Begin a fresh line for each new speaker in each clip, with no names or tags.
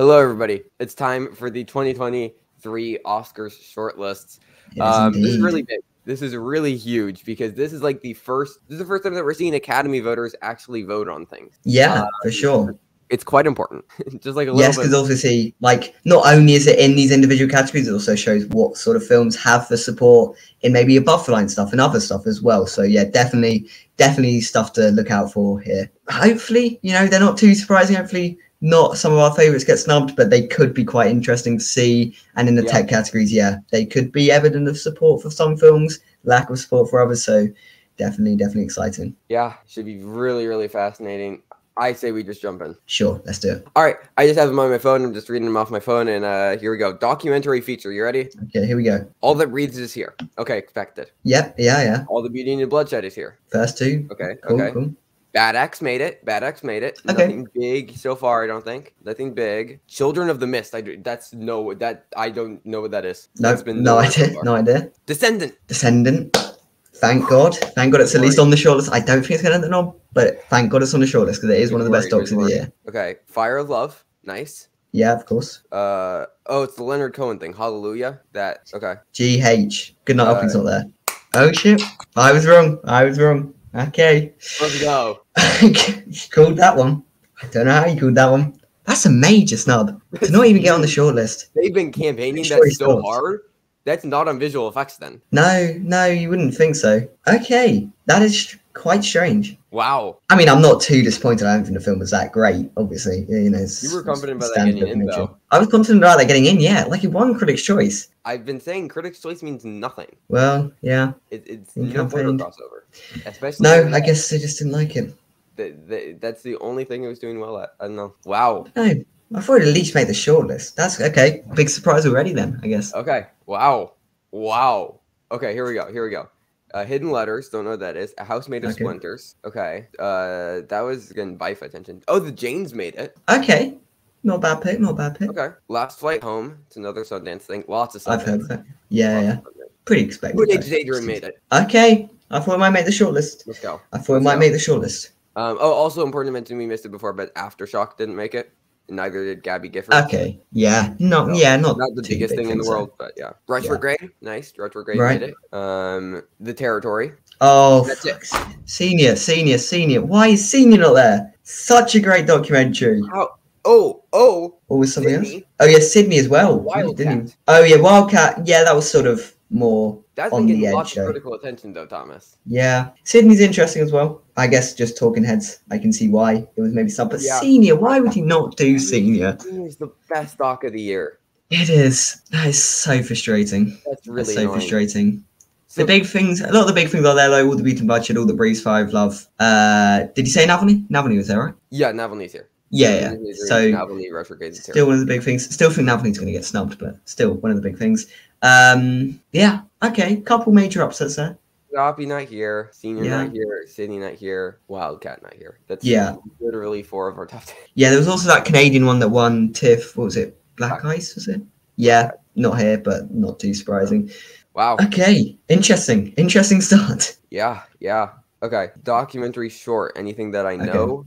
Hello, everybody. It's time for the 2023 Oscars shortlists.
Yes,
Um, this is really big. This is really huge because this is like the first. This is the first time that we're seeing Academy voters actually vote on things.
yeah,
uh,
for sure.
It's quite important. Just like a little
Yes, because obviously, like, not only is it in these individual categories, it also shows what sort of films have the support in maybe above the line stuff and other stuff as well. So yeah, definitely, definitely stuff to look out for here. Hopefully, you know, they're not too surprising. Hopefully, not some of our favorites get snubbed, but they could be quite interesting to see. And in the
Yeah.
tech categories, yeah, they could be evident of support for some films, lack of support for others. So definitely, definitely exciting.
Yeah, should be really, really fascinating. I say we just jump in.
Sure, let's do it.
All right, I just have them on my phone. I'm just reading them off my phone, and uh, here we go. Documentary feature. You ready?
Okay, here we go.
All that breathes is here. Okay, expected.
Yep, yeah, yeah.
All the beauty and the bloodshed is here.
First two.
Okay,
Cool,
okay.
cool.
Bad Axe made it. Bad Axe made it.
Okay.
Nothing big so far. I don't think. Nothing big. Children of the Mist. I do, that's no that I don't know what that is.
No,
That's been
no
nowhere so
idea. No idea.
Descendant.
Descendant. Thank God. Thank God it's at least on the shortlist. I don't think it's going to end the knob, but thank God it's on the shortlist because it is
Good
one of the best docs of the year.
Okay. Fire of Love. Nice.
Yeah, of course.
Uh oh, it's the Leonard Cohen thing. Hallelujah. That okay.
GH. Good night,
Uh,
Oppy's not there. Oh shit. I was wrong. I was wrong. Okay.
Let's go.
you called that one. I don't know how you called that one. That's a major snub. To not even get on the shortlist.
They've been campaigning
Sure
that so hard. That's not on visual effects then.
No, no, you wouldn't think so. Okay. That is quite strange.
Wow.
I mean, I'm not too disappointed. I don't think the film was that great. Obviously, you know.
You were confident about that getting in, though.
I was confident about that getting in. Yeah, like it won Critics' Choice.
I've been saying Critics' Choice means nothing.
Well, yeah.
It, it's border
campaign.
crossover. Especially
No, I guess they just didn't like him.
the, the, that's the only thing it was doing well at. I don't know. Wow.
No, I thought at least made the shortlist. That's okay. Big surprise already. Then I guess.
Okay. Wow. Wow. Okay, here we go. Here we go. Uh, Hidden Letters, don't know what that is. A House Made of
Okay.
Splinters. Okay. Uh, that was getting Bife attention. Oh, the Janes made it.
Okay, not bad pick. Not bad pick.
Okay. Last Flight Home. It's another Sundance thing. Lots of Sundance.
I've heard of that. Yeah,
Lots
yeah. Pretty expected.
Good
though.
Age Adrian made it.
Okay, I thought it might make the shortlist.
Let's go.
I thought
Let's
might
go.
make the shortlist.
Um, oh, also important to mention, we missed it before, but Aftershock didn't make it. Neither did Gabby Giffords.
Okay. Yeah. No.
So,
yeah. Not.
Not the biggest thing in the world, but yeah. Retrograde, nice. Retrograde
Right.
made it. Um, The Territory.
Oh,
That's it.
senior, senior, senior. Why is senior not there? Such a great documentary.
How? Oh, oh,
Or was something else? Oh yeah, Sidney as well.
Wildcat.
Oh yeah, Wildcat. Yeah, that was sort of more
That's
on
been getting lots of critical attention, though, Thomas.
Yeah, Sidney's interesting as well. I guess just talking heads, I can see why it was maybe some. But
Yeah.
senior, why would he not do senior?
It's the best doc of the year.
It is. That is so frustrating.
That's
That's
really
so
annoying.
frustrating.
So-
the big things, a lot of the big things are there, though. All the beaten budget, all the breeze five love. Uh, did you say Navalny? Navalny was there, right?
Yeah, Navalny's here.
Yeah, yeah. So
Navalny, here.
still one of the big things. Still think Navalny's going to get snubbed, but still one of the big things. Um, yeah. Okay, couple major upsets there.
Goppy not here. Senior
Yeah.
not here. Sidney not here. Wildcat not here. That's
Yeah.
literally four of our top ten.
Yeah, there was also that Canadian one that won TIFF. What was it? Black Ice, was it? Yeah, not here, but not too surprising.
Wow.
Okay, interesting. Interesting start.
Yeah, yeah. Okay. Documentary short. Anything that I know?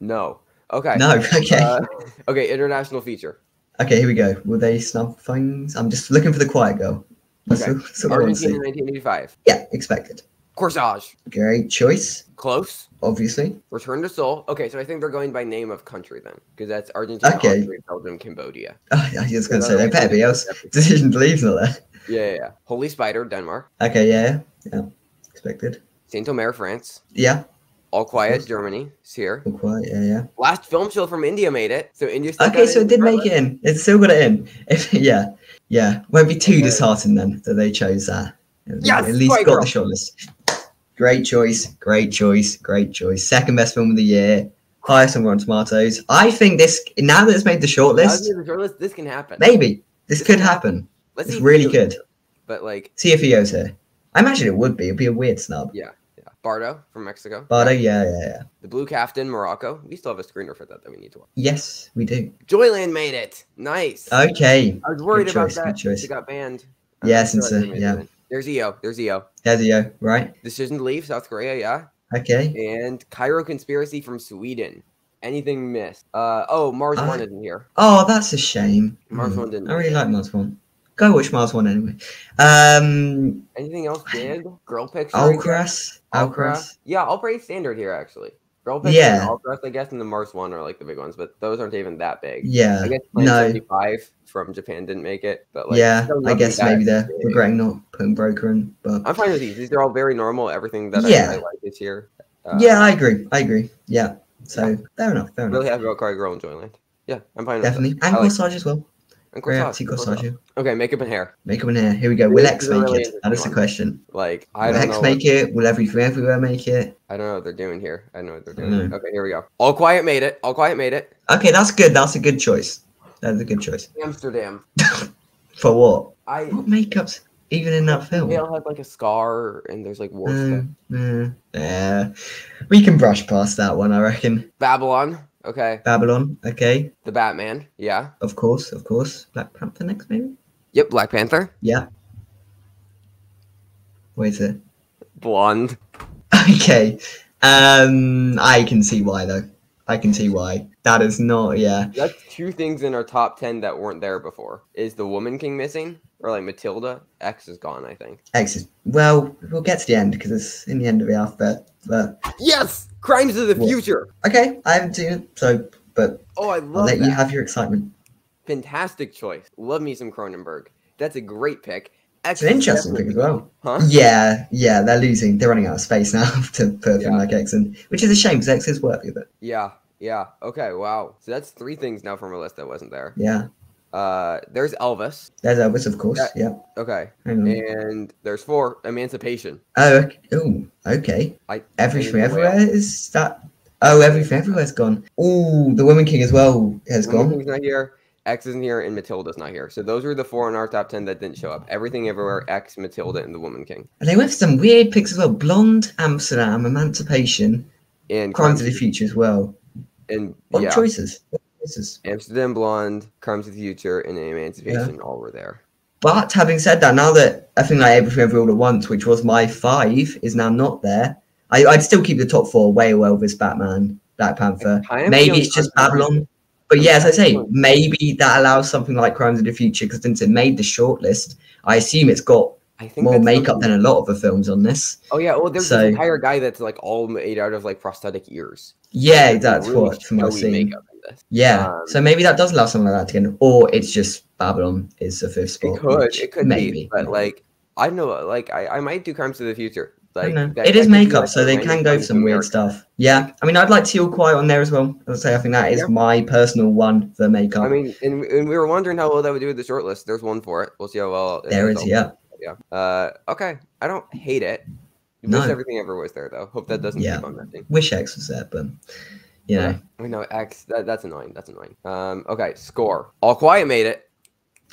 No. Okay.
No, okay.
Uh, okay. International feature.
Okay, here we go. Will they snub things? I'm just looking for the quiet girl. That's
Okay.
all- that's all I want to
Argentina, 1985.
Yeah, expected.
Corsage.
Great choice,
Close.
obviously.
Return to Seoul. Okay, so I think they're going by name of country then, because that's Argentina,
Okay.
Austria, Belgium, Cambodia.
Oh, I was going to say,
Yeah,
better be else.
Yeah,
Decision to leave's not there.
yeah, yeah. Holy Spider, Denmark.
Okay, yeah, yeah. Expected.
Saint Omer, France.
Yeah,
All Quiet. Germany. Is here.
all quiet, yeah, yeah.
Last film show from India made it. So India. Still
Okay, so it did make it in. It's still got it in. If, yeah, yeah. Won't be too disheartened then that they chose that. At
Yes,
at least got
Girl.
the shortlist. Great choice, great choice, great choice. Second best film of the year, highest on Rotten Tomatoes. I think this now that it's made the shortlist,
the shortlist, This can happen.
maybe this could happen.
Let's
It's really good.
But like,
See if Eo's here. I imagine it would be. It'd be a weird snub.
yeah. Bardo from Mexico.
Uh, yeah, yeah, yeah.
The Blue Caftan, Morocco. We still have a screener for that that we need to watch.
Yes, we do.
Joyland made it. Nice.
Okay.
I was worried
good
about
choice,
that.
good choice.
It got banned.
Yeah, since, uh, yeah.
it. There's EO. There's EO.
There's Eo, right?
Decision to leave South Korea. Yeah.
Okay.
And Cairo Conspiracy from Sweden. Anything missed? Uh oh, Mars
Uh,
One isn't here.
Oh, that's a shame.
Mars
Hmm.
One didn't.
I really like Mars One. Go watch Mars One anyway. Um,
Anything else big? Girl picture. Alcarràs.
Alcarràs.
Yeah, all pretty standard here actually. Girl picture
Yeah.
Alcarràs, I guess, and the Mars One are like the big ones, but those aren't even that big.
Yeah.
I guess
no.
75 from Japan didn't make it, but like
yeah. I guess maybe they're
big.
regretting not putting Broker in, but
I'm fine with these. These are all very normal. Everything that
Yeah.
I, I like this year. Uh,
yeah, I agree. I agree. Yeah. So fair enough. Fair enough.
really happy about Cry Girl and Joyland. Yeah, I'm fine with
Definitely.
that.
And
I like-
Corsage as well.
And
Great
Corsage. Corsage. Okay, makeup and hair.
Make them in here. Here we go. Will X make
really
it? That is the question.
Like I
Will
don't
X make it? Will Everything Everywhere make it?
I don't know what they're doing here. I know what they're doing. Okay, here we go. All Quiet made it. All Quiet made it.
Okay, that's good. That's a good choice. That's a good choice.
Amsterdam.
For what?
I
What makeups even in that film?
Hale has like a scar and there's like war stuff.
Mm, mm, yeah. We can brush past that one, I reckon.
Babylon. Okay.
Babylon, okay.
The Batman. Yeah.
Of course, of course. Black Panther next, maybe?
Yep. Black Panther.
Yeah. What is it?
Blonde.
Okay. Um, I can see why though. I can see why. That is not. Yeah.
That's two things in our top ten that weren't there before. Is the Woman King missing? Or like Matilda? X is gone, I think.
X is well. We'll get to the end because it's in the end of the alphabet. But
Yes! Crimes of the
What?
Future.
okay, I haven't seen it, so but
Oh, I
I'll
love
let
that.
you have your excitement.
Fantastic choice. Love me some Cronenberg. That's a great pick. X
It's an interesting pick as well.
Huh?
Yeah, yeah, they're losing. They're running out of space now to put a thing
Yeah.
like X in, which is a shame because X is worthy of it.
Yeah, yeah. Okay, wow. So that's three things now from a list that wasn't there.
Yeah,
Uh, there's Elvis.
there's Elvis, of course.
Yeah.
Yeah.
Okay, and there's four. Emancipation.
Oh, okay. Ooh, okay.
I
Everything everywhere is that. Oh, everything everywhere's gone. Ooh, the Woman King as well has
Woman
gone.
King's not here. X isn't here, and Matilda's not here. So those were the four in our top ten that didn't show up. Everything everywhere. X, Matilda, and the Woman King.
And they went for some weird picks as well. Blonde, Amsterdam, Emancipation,
And
Crimes of the Future as well.
And
What
yeah,
choices? What choices?
Amsterdam Blonde, Crimes of the Future, and Emancipation all were there.
But having said that, now that I think like everything every all at once, which was my five, is now not there, I, I'd still keep the top four way well Elvis, Batman, Black Panther. Maybe it's just. Babylon. But yeah, as I say, maybe that allows something like Crimes of the Future because since it made the shortlist, I assume it's got
I think
more makeup than a lot of the films on this.
Oh yeah, well there's
So-
this entire guy that's like all made out of like prosthetic ears.
Yeah, that's
really
what from what I've
showy
seen.
makeup.
Yeah,
Um,
so maybe that does allow something like that to get in, or it's just Babylon is the fifth spot.
It could, it could
maybe,
be, but like I don't know, like I, I might do Crimes of the Future. Like that-
it is makeup,
like,
so they can go for some weird stuff. Yeah, I mean, I'd like All Quiet on there as well. I say, I think that is
Yeah.
my personal one for makeup.
I mean, and, and we were wondering how well that would do with the short list. There's one for it. We'll see how well.
there is, yeah.
Yeah. Uh, okay. I don't hate it.
No.
Wish everything ever was there though. Hope that doesn't
Yeah.
keep on missing.
Wish X was there, but you know.
I know X. That, that's annoying. That's annoying. Um. Okay. Score. All Quiet made it.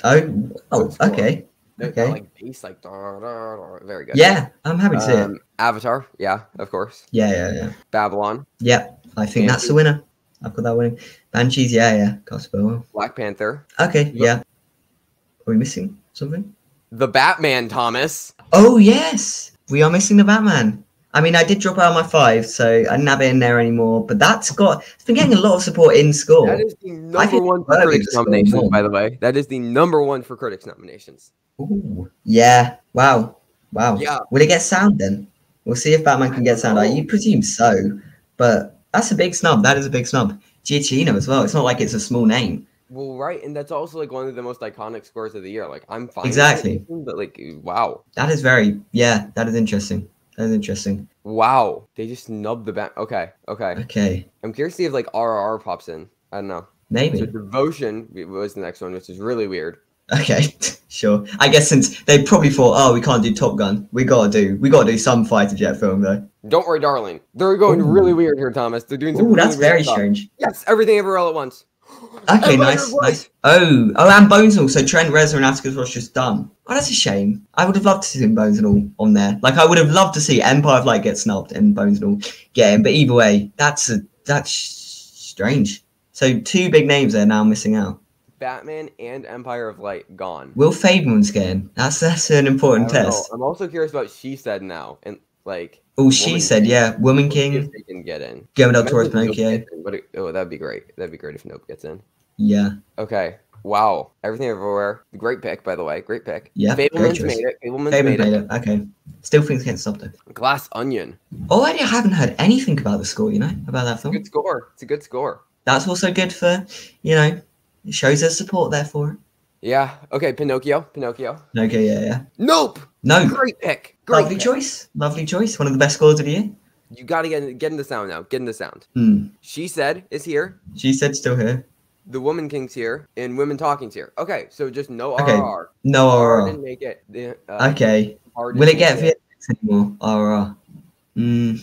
Oh, oh, okay, Okay.
Like bass, like da, da, da, very good.
yeah, I'm happy to see it.
Um, Avatar. Yeah. Of course.
Yeah, yeah, yeah,
Babylon.
yeah. I think that's the winner. I've got that winning. Banshees, yeah, yeah. Gospel.
Black Panther.
Okay, yeah. Are we missing something?
The Batman. Thomas.
Oh yes, we are missing the Batman. I mean, I did drop out of my five, so I didn't have it in there anymore. But that's got it's been getting a lot of support in school.
That is the number one for critics nominations, by the way. That is the number one for critics nominations.
Ooh, yeah. Wow. Wow.
Yeah.
Will it get sound then? We'll see if Batman can get sound. I you presume so, but that's a big snub. That is a big snub. Giacchino as well. It's not like it's a small name.
Well, right, and that's also like one of the most iconic scores of the year. Like I'm fine,
Exactly.
it, but like wow,
That is very yeah. That is interesting. That is interesting.
wow, they just snubbed the bat. Okay, okay.
Okay.
I'm curious to see if like RRR pops in. I don't know. So
Maybe.
devotion was the next one, which is really weird.
Okay. sure. I guess since they probably thought, oh, we can't do Top Gun. We gotta do. We gotta do some fighter jet film though.
Don't worry, darling. They're going
Ooh.
really weird here, Thomas. They're doing some.
Ooh, that's
really weird
very
stuff.
strange.
Yes, everything ever all at once.
Okay,
Empire
nice, nice. Oh, oh, and Bones and all. So Trent Reznor and Atticus Ross just done. Oh, that's a shame. I would have loved to see Bones and all on there. Like, I would have loved to see Empire of Light get snubbed and Bones and all get in. But either way, that's a that's strange. So two big names there now missing out.
Batman and Empire of Light gone.
Will Fabelman's getting? That's that's an
I
important
don't know.
test.
I'm also curious about She Said Now and Like,
Oh, she
Woman
said,
King.
yeah, Woman
if
King,
they can get in.
Guillermo del Toro's
if
Pinocchio.
But it, oh, that'd be great. That'd be great if Nope gets in.
Yeah,
Okay. Wow. Everything everywhere. Great pick, by the way. Great pick.
yeah, Fabelman's
made it.
Fabelman's
made it.
made it. Okay, still things can't stop though.
Glass Onion.
Oh, I haven't heard anything about the score. You know about that film.
Good score. It's a good score.
That's also good for you know. It shows their support there for it.
Yeah. Okay. Pinocchio. Pinocchio.
Okay, yeah, yeah.
Nope.
No,
Great pick. Great
lovely
pick.
choice. Lovely choice. One of the best scores of the year.
You gotta get get in the sound now. Get in the sound.
Hmm.
She said is here.
She said still here.
The woman king's here, and women talking's here. Okay, so just no
Okay.
RR.
No
R
RR.
didn't make it. Uh,
Okay. Will it get VFX anymore? RR. Hmm.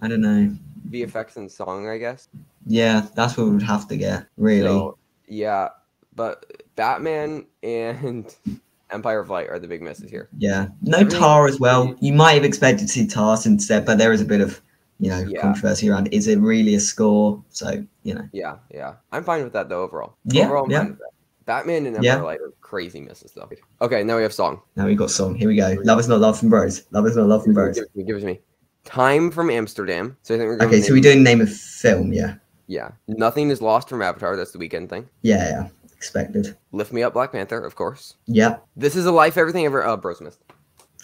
I don't know.
VFX and song? I guess.
Yeah, that's what we would have to get. Really.
So, yeah, but Batman and Empire of Light are the big misses here.
Yeah. No Tar as well. You might have expected to see Tar instead, but there is a bit of, you know,
Yeah.
controversy around is it really a score? So, you know.
Yeah, yeah. I'm fine with that though. Overall.
Yeah,
Overall, I'm
yeah.
fine with that. Batman and Empire
Yeah.
of Light are crazy misses though. Okay, now we have song.
Now we got song. Here we go. Love is not love from bros. Love is not love from bros.
Give it to me. Give it to me. Time from Amsterdam. So I think we're.
Okay, so we're doing name of film, yeah.
Yeah. Nothing is lost from Avatar. That's the Weeknd thing.
Yeah, yeah. Expected.
Lift Me Up, Black Panther, of course.
Yeah.
This is a life. Everything ever. Oh, bros missed.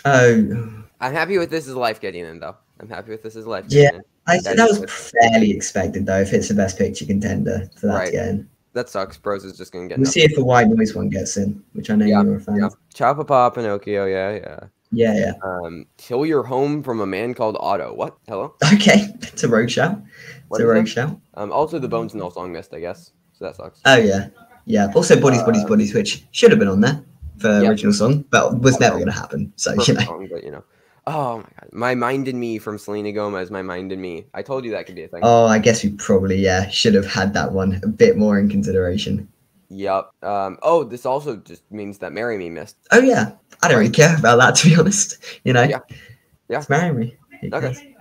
Oh
I'm happy with this is life getting in though. I'm happy with this is life.
Yeah.
Getting in.
I
That
think was fairly expected though, if it's the best picture contender for that
Right.
to get in.
That sucks. Bros is just gonna get.
We'll
nothing.
see if the white noise one gets in, which I know
Yeah,
you're a fan
Yeah.
of.
Ciao Papa, Pinocchio. Yeah, yeah.
Yeah, yeah.
Um, kill your home from a man called Otto. What? Hello.
Okay. It's a rogue shout. It's a rogue
that?
shout.
Um, also the Bones and All song missed, I guess. So that sucks.
Oh yeah. Yeah. Also bodies, bodies,
Uh,
bodies, which should have been on there for
Yeah.
original song, but was never gonna happen. So you know.
song, but you know. Oh my god. My mind in me from Selena Gomez. My mind in me. I told you that could be a thing.
Oh, I guess we probably yeah should have had that one a bit more in consideration.
Yep. Um. Oh, this also just means that "Marry Me" missed.
Oh yeah, I don't really care about that to be honest. You know.
Yeah. Yeah.
It's marry me.
Okay.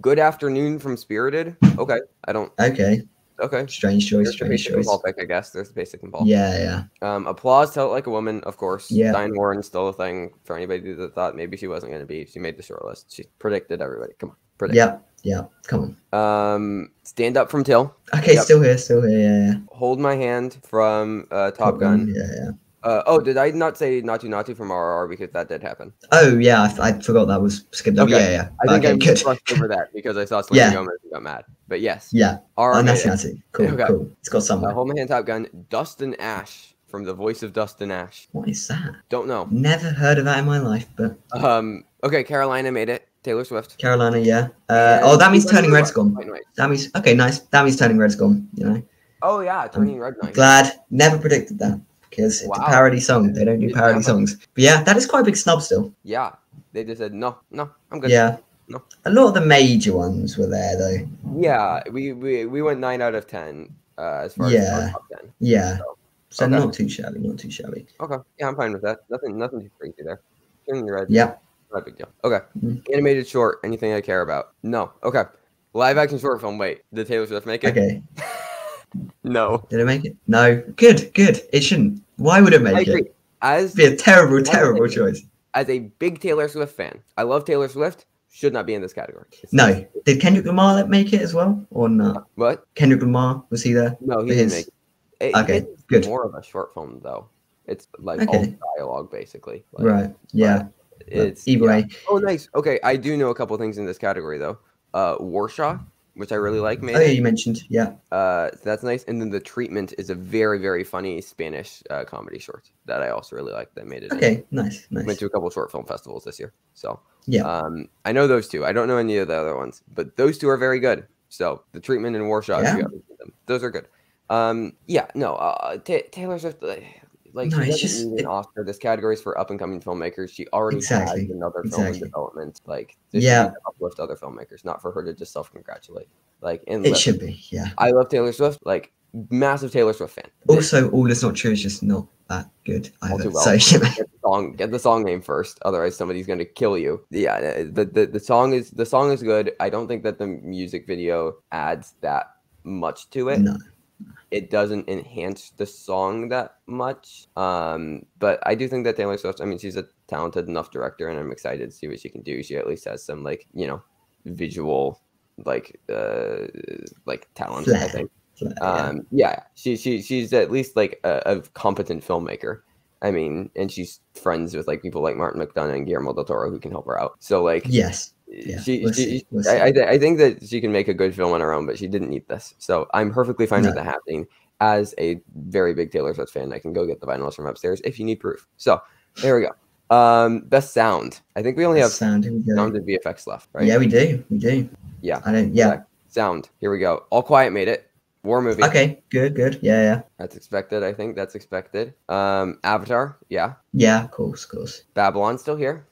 Good afternoon from Spirited. Okay. I don't.
Okay.
Okay.
Strange choice.
There's
Strange
basic
choice.
I guess. There's the basic Paul.
Yeah, yeah.
Um. Applause. Tell it like a woman. Of course.
Yeah.
Diane Warren still a thing for anybody that thought maybe she wasn't going to be. She made the short list. She predicted everybody. Come on. Predict.
Yeah, yeah. Come on.
Um. Stand up from Till.
Okay,
Yep.
still here, still here. Yeah, yeah.
Hold my hand from uh, Top Gun.
Yeah, yeah.
Uh, oh, did I not say Naatu Naatu from RR because that did happen?
Oh yeah, I forgot that was skipped up.
Okay.
Yeah, yeah.
I think
okay,
I
good.
brushed over that because I saw Selena
Yeah.
Gomez got mad. But yes,
Yeah.
RR
Oh,
it.
nasty. Cool,
Okay.
cool. It's got
Uh,
somewhere.
Hold my hand, Top Gun. Dust and Ash from the voice of Dust and Ash.
What is that?
Don't know.
Never heard of that in my life, but
Um. Okay, Carolina made it. Taylor Swift.
Carolina, yeah. Uh, oh, that means turning red's gone. That means okay, nice. That means turning red's gone. You know,
Oh yeah, turning red nice.
glad never predicted that because it's
Wow.
a parody song. They don't do
Yeah.
parody songs. But yeah, that is quite a big snub still.
Yeah, they just said no, no, I'm good.
Yeah.
No.
A lot of the major ones were there though.
Yeah, we we, we went nine out of ten uh, as far as
Yeah.
our top ten.
Yeah. So
Okay.
not too shabby, not too shabby.
Okay, yeah, I'm fine with that. Nothing, nothing too crazy there. Turning red.
Yeah.
Not a big deal. Okay.
Mhm.
Animated short. Anything I care about? No. Okay. Live action short film. Wait. Did Taylor Swift make it?
Okay.
No.
Did it make it? No. Good, good. It shouldn't. Why would it make it?
As
It'd be a terrible, terrible
it?
choice.
as a big Taylor Swift fan, I love Taylor Swift. Should not be in this category. It's-
No. Did Kendrick Lamar make it as well? Or not?
What?
Kendrick Lamar, was he there?
No, he didn't
his-
make it. it.
Okay,
it's
good.
More of a short film though. It's like
Okay.
all dialogue basically. Like,
Right. Yeah.
It's
Either
yeah.
way.
Oh, nice. Okay, I do know a couple things in this category though. Uh, Warsha, which I really like, made
Oh, yeah, you mentioned. Yeah.
Uh, so that's nice. And then the treatment is a very, very funny Spanish uh, comedy short that I also really like. That made it. in.
Okay. Nice. Nice went
to a couple short film festivals this year, so
Yeah.
um, I know those two. I don't know any of the other ones, but those two are very good. So the treatment and Warsha,
Yeah.
you haven't seen them, those are good. Um, yeah, no, uh, Ta Taylor Swift, like
No,
she doesn't
just-
need
it-
an Oscar. This category is for up and coming filmmakers. She already
Exactly,
has another film in development. Like, this
Yeah.
should uplift other filmmakers, not for her to just self congratulate. Like, and
It
let-
should be. Yeah.
I love Taylor Swift. Like, massive Taylor Swift fan.
Also, all that's not true is just not that good either.
well.
So
get the song get the song name first otherwise somebody's going to kill you yeah uh, the, the the song is the song is good i don't think that the music video adds that much to it
no.
It doesn't enhance the song that much. Um, but I do think that Taylor Swift. I mean, she's a talented enough director, and I'm excited to see what she can do. She at least has some like you know visual like uh like talent. I think.
So, yeah.
Um, yeah, she she she's at least like a, a competent filmmaker. I mean, and she's friends with like people like Martin McDonagh and Guillermo del Toro who can help her out. So like,
yes. Yeah,
she,
we'll
she,
we'll
I, I. I think that she can make a good film on her own, but she didn't need this. So I'm perfectly fine with
No.
that happening. As a very big Taylor Swift fan, I can go get the vinyls from upstairs if you need proof. So there we go. Um, best sound. I think we only have
sound. Here we go.
sound and VFX left, right?
Yeah, we do. We do.
Yeah.
I don't. Yeah.
Sound. Here we go. All Quiet made it. War movie.
Okay. Good. Good. Yeah. Yeah.
That's expected. I think that's expected. Um, Avatar. Yeah.
Yeah. Of course. Of course.
Babylon still here.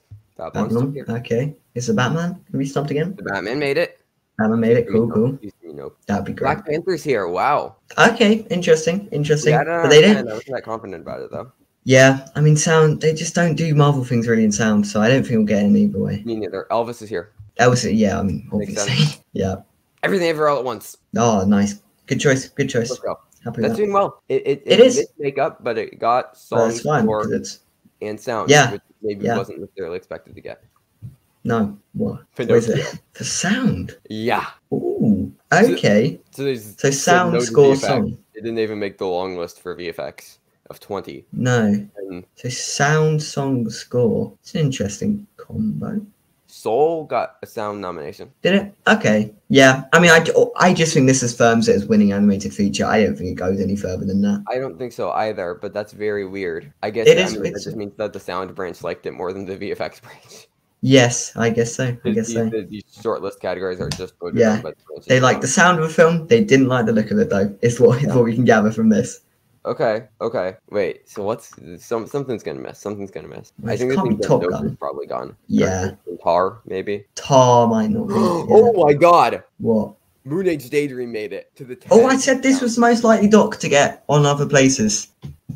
Batman. Okay. Is the Batman gonna be stopped again?
The Batman made it.
Batman made it. Cool. Cool.
Know,
That'd be great.
Black Panther's here. Wow.
Okay. Interesting. Interesting.
Yeah, I don't
but they
know,
don't.
I wasn't that confident about it though.
Yeah. I mean, sound. They just don't do Marvel things really in sound, so I don't think we'll get in either way.
Me neither. Elvis is here.
It. Yeah. I mean, obviously. yeah.
Everything ever all at once.
Oh, nice. Good choice. Good choice.
Let's go.
Happy
That's
that.
doing well. It it,
It is.
missed makeup, but it got
But
song,
it's fine
and sound.
Yeah,
maybe
yeah.
wasn't necessarily expected to get.
no. What?
Pinocchio.
it? The sound.
Yeah.
Ooh. Okay.
So there's
So sound,
no
score,
VFX.
song.
It didn't even make the long list for VFX of twenty.
No.
And
So sound, song, score. It's an interesting combo.
Soul got a sound nomination.
Did it? Okay. Yeah. I mean, I, I just think this affirms it as winning animated feature. I don't think it goes any further than that.
I don't think so either, but that's very weird. I guess
It is-
that
it's-
just means that the sound branch liked it more than the VFX branch.
Yes, I guess so. I guess so.
these, these short list categories are just voted
Yeah.
the.
They like the sound of a film. They didn't like the look of it, though. Is what is
Yeah.
what we can gather from this.
Okay, okay. Wait, so what's some something's gonna miss? Something's gonna miss.
Well,
I think the
can't be
thing that
Top Gun.
probably gone.
Yeah.
Tar maybe.
Tar might not be. yeah.
oh my god!
What?
Moon Age Daydream made it to the.
Oh, I said this was the most likely doc to get on other places.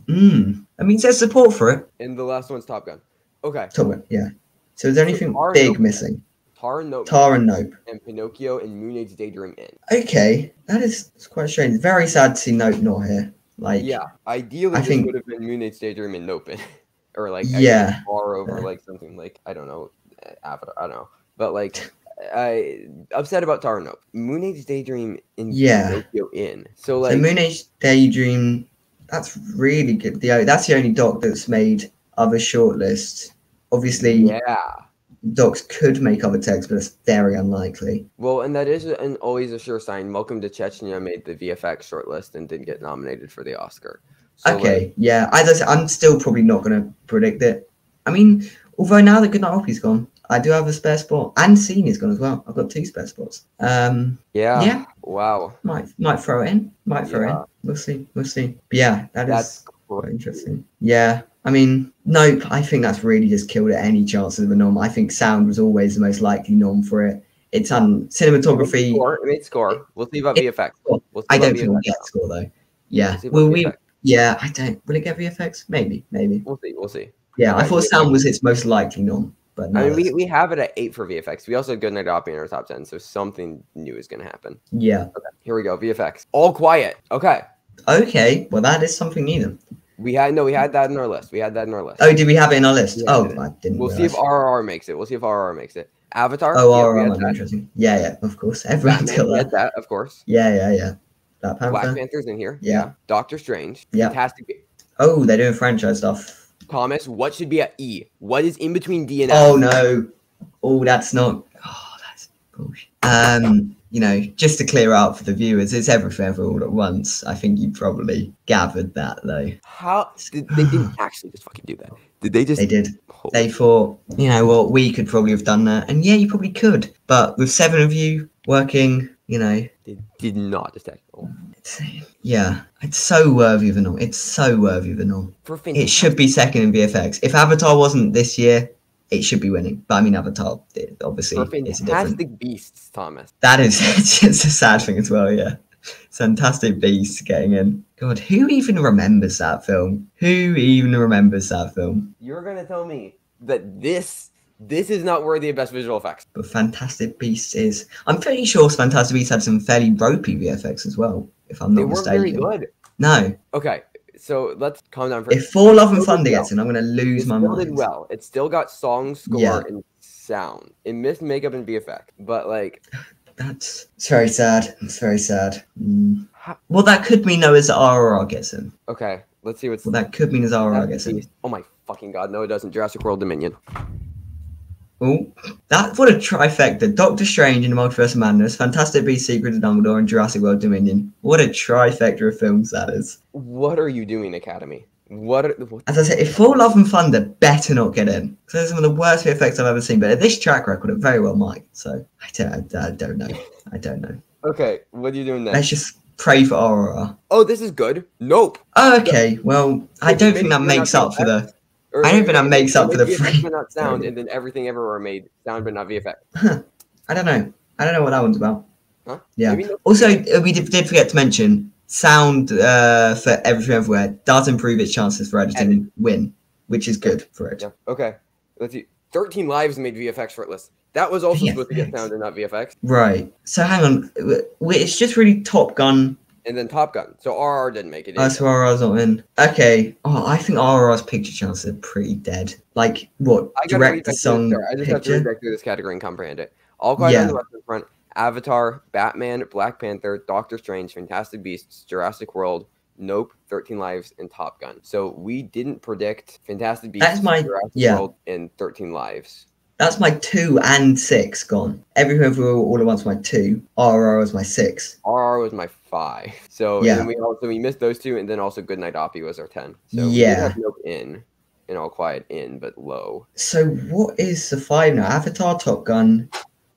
Hmm. I mean, there's support for it.
And the last one's Top Gun. Okay,
Top Gun, yeah. So is there anything
Tar,
big
Nope.
missing?
Tar and Nope
Tar and Nope.
and Pinocchio and Moonage Daydream in.
Okay, that is it's quite strange. Very sad to see Nope not here. Like,
Yeah, ideally
I
this
think-
would have been Moonage Daydream and Nope in. or like
Yeah.
Tar over
Yeah.
like something like I don't know, uh, Avatar. I don't know, but like. I upset about Tar and Moonage Daydream in
Yeah.
Pinocchio in. So
so
like
Moonage Daydream. That's really good. The that's the only doc that's made of other shortlists. Obviously,
yeah.
Docs could make other texts, but it's very unlikely.
Well, and that is an always a sure sign. Welcome to Chechnya made the VFX shortlist and didn't get nominated for the Oscar. So,
okay,
like,
yeah. As I said, I'm still probably not going to predict it. I mean, although now that Goodnight Oppy's gone, I do have a spare spot, and Senior's gone as well. I've got two spare spots. Um,
yeah.
yeah,
Wow.
might might throw it in. Might throw
Yeah.
in. We'll see. We'll see. But yeah, that is
That's
quite interesting. Yeah, I mean, nope. I think that's really just killed it any chances of a nom. I think sound was always the most likely nom for it. It's on cinematography.
Score. It made score. We'll see about VFX.
Well,
We'll
I don't think we'll get score though. Yeah.
We'll
Will we? Yeah, I don't. Will it get VFX? Maybe. Maybe.
We'll see. We'll see.
Yeah, I thought sound was its most likely nom, but no.
I mean, we, we have it at eight for VFX. We also had Goodnight Oppy in our top ten, so something new is going to happen.
yeah.
Okay, here we go. VFX. All quiet. Okay.
Okay. Well, that is something new then.
We had no, we had that in our list. We had that in our list.
Oh, did we have it in our list?
Yeah,
oh. I didn't.
we'll see if. RRR makes it. We'll see if RRR makes it. Avatar.
Oh,
yeah,
all
we had
right,
that.
interesting. Yeah, yeah, of course. Everyone's
Batman,
got that.
that, of course.
Yeah, yeah, yeah. Black Panther.
Black Panther's in here.
Yeah.
Doctor Strange.
Yeah.
Fantastic.
Oh, they're doing franchise stuff.
Thomas, what should be at E? What is in between D and F?
Oh no. Oh, that's not. Oh, that's bullshit. Um, you know, just to clear out for the viewers, it's everything for all at once. I think you probably gathered that though.
How did they didn't actually just fucking do that? Did they just?
They did.
Holy-
They thought, you know well, we could probably have done that, and yeah, you probably could. But with seven of you working, you know,
they did not detect. Oh.
it's, yeah, it's so worthy of a nom. It's so worthy of a nom.
For
It should be second in VFX. If Avatar wasn't this year, it should be winning. But I mean, Avatar, obviously, it's a different.
fantastic beasts, Thomas.
That is it's just a sad thing as well. Yeah, fantastic beast getting in. God, who even remembers that film? Who even remembers that film?
You're gonna tell me that this this is not worthy of best visual effects.
But Fantastic Beasts is. I'm pretty sure Fantastic Beasts had some fairly ropey VFX as well. if I'm not
They
not
weren't very
mistaken.
good.
No,
Okay, so let's calm down for
if Thor Love and Thunder gets in, I'm gonna
It
lose my
still did
mind.
well. It still got song, score,
Yeah.
and sound. It missed makeup and VFX, but like,
That's it's very sad. It's very sad. Mm. that could mean Noah's RRR gets in.
okay, let's see what's.
Well, that could mean his RRR gets in.
Oh my fucking god, no, it doesn't. Jurassic World Dominion.
Oh, that what a trifecta! Doctor Strange in the Multiverse of Madness, Fantastic Beasts: Secret of Dumbledore, and Jurassic World Dominion. What a trifecta of films that is.
What are you doing, Academy? What? Are, what
As I said, if Thor Love and Thunder better not get in, because those are some of the worst effects I've ever seen. But at this track record, it very well might. So I don't, I, don't know. I don't know.
okay, what are you doing
Let's just pray for RRR.
Oh, this is good. Nope.
Okay, well, I don't think that makes up for the.
Or
I don't think that
maybe-
makes up for the free-
VFX but not sound, and then everything everywhere made sound but not VFX.
I don't know. I don't know what that one's about.
Huh?
Yeah. Also, uh, we did, did forget to mention sound uh, for everything everywhere does improve its chances for editing win, which is good for it.
Yeah. Okay. Let's see. Thirteen lives made VFX for shortlist. That was also supposed to get
VFX.
sound and not VFX.
Right. So hang on. It's just really Top Gun.
And then Top Gun. So RR didn't make it. Either.
so RRR's not in. Okay. Oh, I think RRR's picture chances are pretty dead. Like what?
I
Direct the song
this- I just have to read back through this category and comprehend it. All Quiet on the Western Front, Avatar, Batman, Black Panther, Doctor Strange, Fantastic Beasts, Jurassic World, Nope, 13 Lives, and Top Gun. So we didn't predict Fantastic Beasts,
That's my-
Jurassic
yeah.
World, and 13 Lives.
That's my two and six gone. Everything Everywhere All at Once my two. RRR was my six.
RR was my five. So
Yeah.
we also we missed those two, and then also Goodnight Oppy was our 10. So we
Yeah.
have Nope in, and All Quiet in, but low.
So what is the five now? Avatar, Top Gun,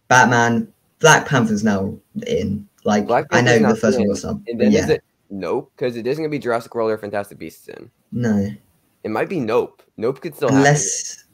Batman, Black Panther's now in. Like
Black
I know the
not
first one was some,
And then
yeah,
is it Nope? Because it isn't gonna be Jurassic World or Fantastic Beasts in.
no,
It might be Nope. Nope could still happen.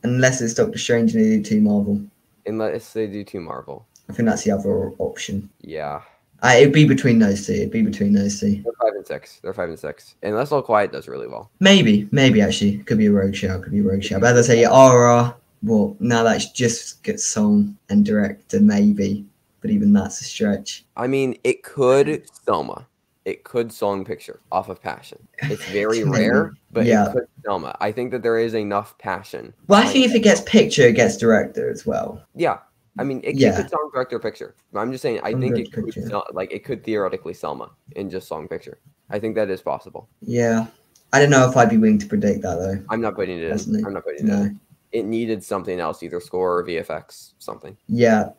Unless it's Doctor Strange and they do two Marvel.
Unless they do two Marvel.
I think that's the other option.
Yeah.
Uh, it'd be between those two. It'd be between those two.
They're five and six. They're five and six. Unless All Quiet does really well.
Maybe, maybe actually, could be a rogue shout. Could be a rogue shout. But as I say, RR. Well, now that's just get song and director, maybe. But even that's a stretch.
I mean, it could Selma. It could song picture off of passion. It's very rare, but
Yeah.
it could Selma. I think that there is enough passion.
Well, I think if it gets picture, it gets director as well.
Yeah. I mean, it,
Yeah.
it could song director picture. I'm just saying, I
Song
think it could
picture.
Sel- like it could theoretically Selma in just song picture. I think that is possible.
Yeah. I don't know if I'd be willing to predict that though.
I'm not putting it in. I'm not putting it
No.
in. It needed something else, either score or VFX, something.
Yeah.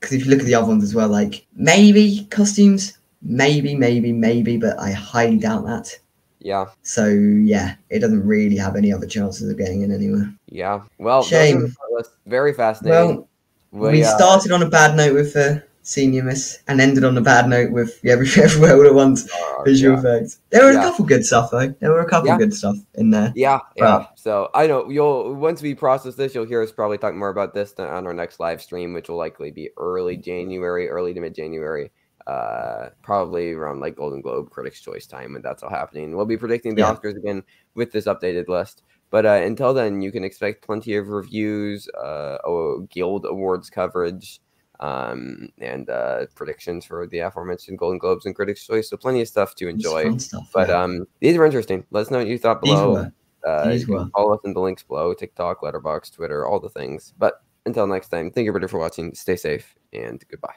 Because if you look at the other ones as well, like maybe costumes, maybe, maybe, maybe, but I highly doubt that.
Yeah.
So yeah, it doesn't really have any other chances of getting in anywhere.
Yeah. Well,
Shame.
the very fascinating.
Well, we
uh,
started on a bad note with uh, Senior Miss and ended on a bad note with yeah, Everywhere All at Once
uh,
visual
yeah.
effects. There were
Yeah.
a couple good stuff though. There were a couple
Yeah.
good stuff in there.
Yeah, yeah. So I know you'll once we process this, you'll hear us probably talk more about this on our next live stream, which will likely be early January, early to mid January. Uh, probably around like Golden Globe Critics' Choice time, and that's all happening. We'll be predicting the
Yeah.
Oscars again with this updated list. But uh, until then, you can expect plenty of reviews, uh, oh, Guild Awards coverage, um, and uh, predictions for the aforementioned Golden Globes and Critics' Choice. So plenty of stuff to enjoy.
stuff.
But
yeah.
um, these were interesting. Let us know what you thought
These
below.
were.
Uh,
These
you can follow us in the links below TikTok, Letterboxd, Twitter, all the things. But until next time, thank you, everybody, for watching. Stay safe and goodbye.